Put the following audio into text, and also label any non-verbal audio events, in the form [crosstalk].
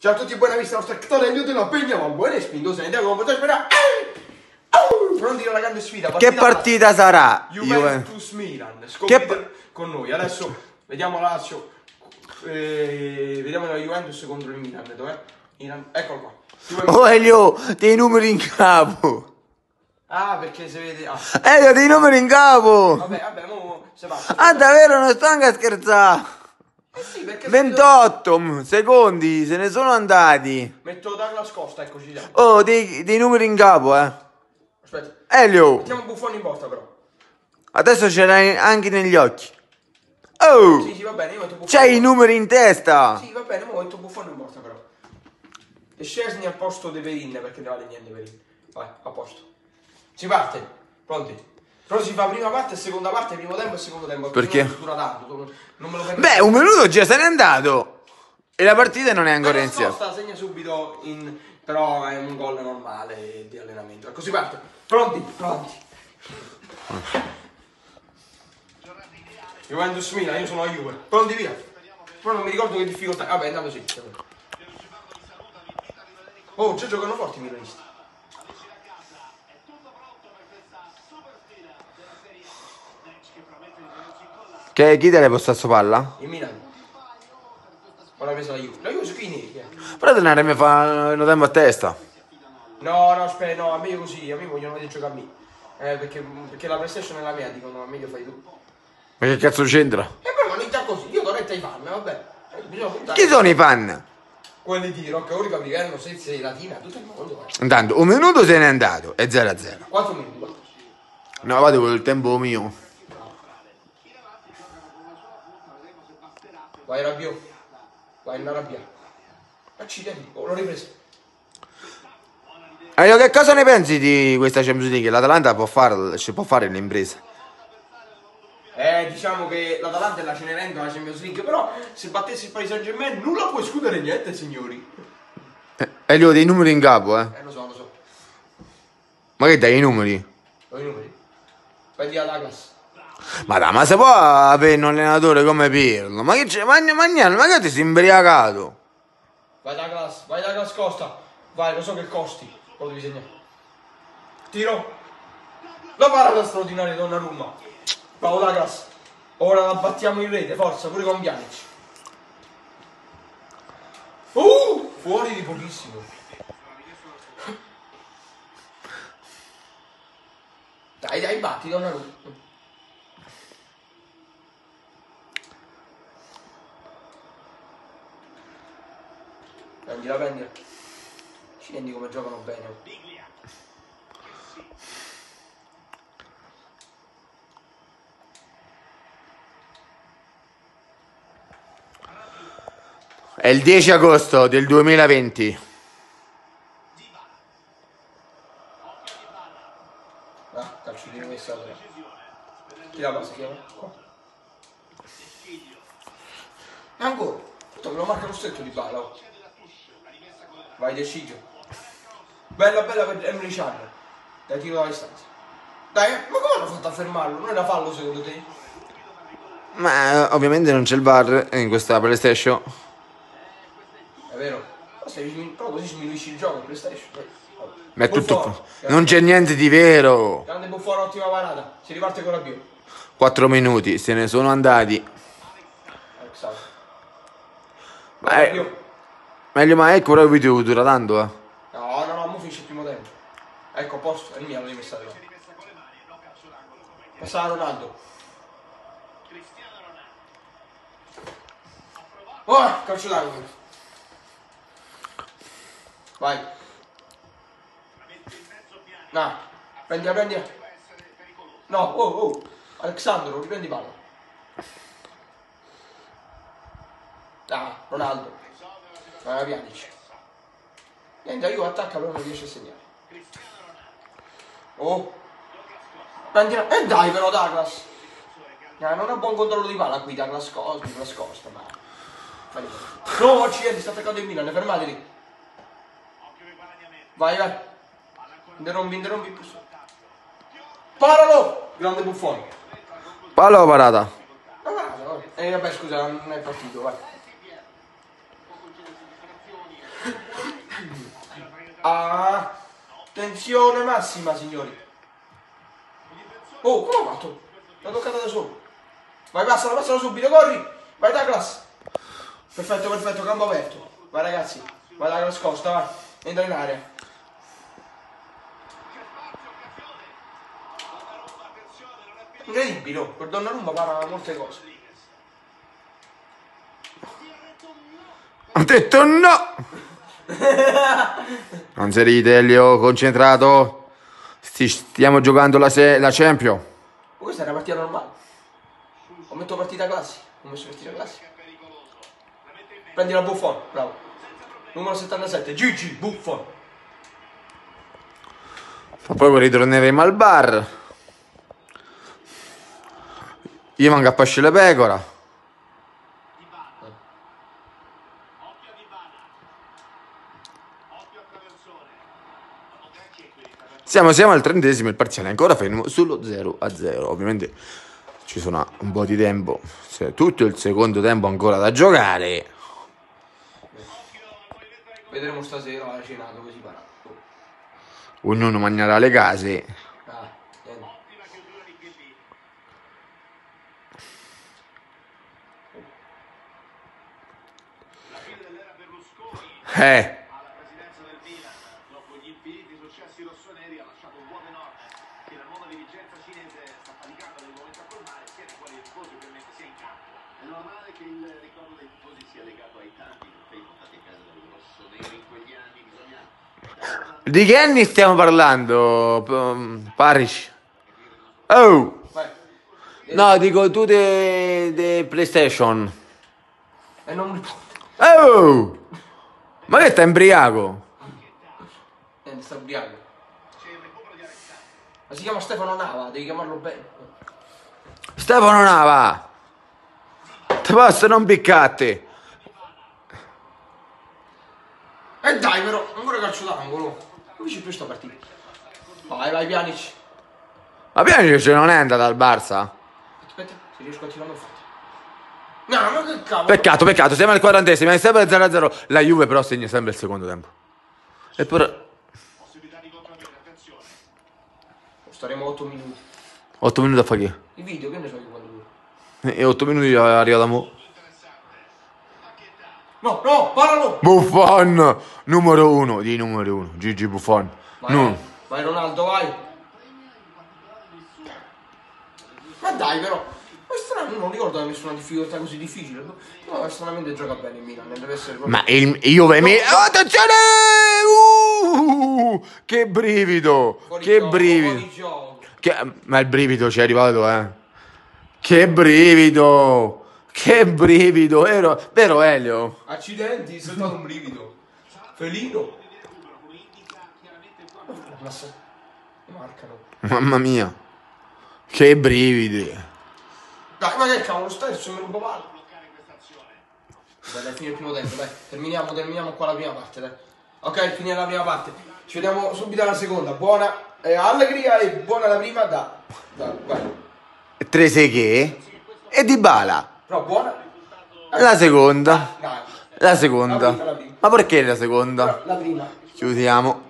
Ciao a tutti, buona vista, nostro attore Elio della Pegna, ma buone spinto, se ne andiamo come potete sperare. Pronti alla grande sfida. Che partita sarà? Juve- Juventus Milan. Scoprite con noi. Adesso vediamo Lazio. Eh, vediamo la Juventus contro il Milan. Dov'è? Milan. Eccolo qua. Juventus- Oh Elio, dei numeri in capo. Ah, perché se vede. Ah, Elio, dei numeri in capo. vabbè, vabbè, mo se va. Ah, davvero, non sto anche a scherzare. Eh sì, perché 28 mm, secondi, se ne sono andati. Metto Douglas Costa, eccoci già. Oh, dei, dei numeri in capo, eh. Aspetta. Elio, Mettiamo Buffone in porta però. adesso ce l'hai anche negli occhi. Oh, Sì, sì, va bene, io metto Buffone. c'hai i numeri in testa. Sì, va bene, mo metto Buffone in porta però. E Scesni a posto di Perin perché ne vale niente Perin. Vai, a posto. Si parte. Pronti? Però si fa prima parte e seconda parte, primo tempo e secondo tempo. Perché? Non dura tanto, non- me lo permetto. Beh, un minuto già se n'è andato. E la partita non è ancora Douglas iniziata. Costa segna subito in... però è un gol normale di allenamento. Ecco, si parte. Pronti? Pronti. Juventus Milan, io sono a Juve. Pronti via. Però non mi ricordo che difficoltà. Vabbè, è andato sì. Oh, già giocano forti i milanisti. Che chi te l'hai postato palla? Il Milan. Ora ha preso la Juve. La Juve su chi ne? Però te ne mi fa un tempo a testa. No, no, aspetta, no, a meglio così, a me vogliono vedere giocare a me. Eh, perché, perché la PlayStation è la mia, dicono, meglio fai tu. Ma che cazzo c'entra? E poi non inizia così, io do retta ai fan, vabbè. Eh. Chi sono i fan? Quelli di Rocca Ori, Capriverno, Senza e Latina, tutto il mondo. eh. Intanto, un minuto se n'è andato. È 0 a 0. 4 minuti. No, vado con il tempo mio. Vai Rabbio. Vai in rabbia. Accidenti, oh, l'ho ripreso. Elio, che cosa ne pensi di questa Champions League? L'Atalanta può, far, ci può fare l'impresa. Eh, diciamo che l'Atalanta è la Cenerentola alla Champions League, però se battesse il Paris Saint Germain nulla può escludere niente, signori. Eh, Elio, dei numeri in capo, eh. Eh, lo so, lo so. Ma che dai i numeri? Ho i numeri. Prendi la Douglas. Ma dai, ma se può avere un allenatore come Pirlo? Ma che c'è? Ma, ma, ma, che ti sei imbriacato? Vai Douglas, vai Douglas Costa. Vai, lo so che costi. Lo devi segnare. Tiro. La parata straordinaria di Donnarumma. Bravo Douglas. Ora la battiamo in rete, forza, pure con Pjanic. Uh! Fuori di pochissimo. Dai, dai, batti Donnarumma. Prendila, prendila. Ci rendi come giocano bene. È il 10 agosto del 2020. Ah, calcio di rimessa. Chi la passa? Chi la Qua. Ancora. Lo marca lo stretto di balla. Oh. Vai deciso. Bella bella per Emre Can. Dai tiro dalla distanza. Dai, eh, ma come hanno fatto a fermarlo? Non era fallo secondo te? Ma eh, ovviamente non c'è il VAR in questa PlayStation. È vero? Però così sminuisci il gioco in PlayStation. Ma è tutto. Buffon. Non c'è niente di vero. Grande Buffone, ottima parata. Si riparte con la più. 4 minuti, se ne sono andati. Alexander. Ma è- Rabiot. Meglio, ma ecco, ora il video dura tanto, eh. No, no, no, mo finisce il primo tempo. Ecco, posto, è il mio, l'ho rimessa là. Passa a Ronaldo. Oh, calcio d'angolo. Vai. No, prendila, prendila. No, oh, oh. Alexandro, riprendi palla. Ah, Ronaldo. Ah, Pjanic. Niente, io attacca però non riesce a segnare. Oh. E dai però Douglas. Eh, non ha buon controllo di palla qui Douglas Costa, Douglas Costa, ma... No, accidenti, sta attaccando il Milan, fermateli. Vai, vai. Interrompi, interrompi. Paralo! Grande buffone. Palla o parata? Ma guarda, vabbè. Eh vabbè scusa, non è partito, vai. Ah, tensione massima, signori. Oh, come ha fatto? L'ha toccata da solo. Vai, passala, passala subito, corri. Vai, Douglas. Perfetto, perfetto, campo aperto. Vai, ragazzi. Vai, Douglas Costa, vai. Entra in area. Incredibile, oh. per Donnarumma para molte cose. Ho detto no! [laughs] Non si ride, Elio, concentrato. Sti- stiamo giocando la, se- la Champion. Ma questa è una partita normale. Ho messo partita classica. Ho messo partita classica. Prendi la Buffon, bravo. Numero 77, Gigi, Buffon. Poi ritorneremo al bar. Io manco a pasce le pecora. Siamo, siamo al trentesimo, il parziale è ancora fermo sullo 0 a 0. Ovviamente ci sono un po' di tempo, se- tutto il secondo tempo ancora da giocare. Vedremo stasera la cena dove si farà. Ognuno mangerà le case. Ah. Eh, alla presidenza del Milan, dopo gli infiniti successi rossoneri, ha lasciato un vuoto enorme che la nuova dirigenza cinese sta faticando nel momento a colmare, sia di quali tifosi ovviamente sia in campo. È normale che il ricordo dei tifosi sia legato ai tanti trofei portati a casa dai rossoneri in quegli anni, bisogna di che anni stiamo parlando, P- Parish? Oh! No, dico tu di PlayStation. E non mi Oh! Ma che sta imbriaco? Niente, sta ubriaco. Ma si chiama Stefano Nava, devi chiamarlo bene. Stefano Nava! Te posso non piccate? E dai però, ancora calcio d'angolo. Come ci più sta partita? Vai, vai, Pjanic. Ma Pianice non è andato al Barça? Aspetta, se riesco a tirarlo forte. No, ma che cavolo. Peccato, peccato, siamo al quarantesimo, è sempre 0-0. La Juve però segna sempre il secondo tempo. E però... possibilità di contravvenire, attenzione. Staremo 8 minuti. 8 minuti a fare chi? Il video, che ne so io quando dura. E 8 minuti arriva da mo. No, no, parlalo! Buffon! Numero 1 di numero 1. Gigi Buffon. Vai, No. vai Ronaldo, vai. Ma dai però, ma è strano, io non ricordo di aver messo una difficoltà così difficile. No, stranamente gioca bene il Milan, deve essere proprio... Ma il Juve mi... Oh, attenzione! Uh, che brivido! Fuori che gioco, brivido! Che- Ma il brivido ci è arrivato, eh! Che brivido! Che brivido! Vero, vero Elio? Accidenti, sei stato un brivido. Felino. Mamma mia! Che brividi! Dai, ma che cavolo, stai su me rubo palla. Dai, dai, fine il primo tempo, dai. Terminiamo, terminiamo qua la prima parte, dai. Ok, finita la prima parte. Ci vediamo subito alla seconda. Buona eh, allegria e buona la prima da... da. Treseghe e Di Bala. Però buona... La seconda. La seconda. La prima, la prima. Ma perché la seconda? La prima. Chiudiamo.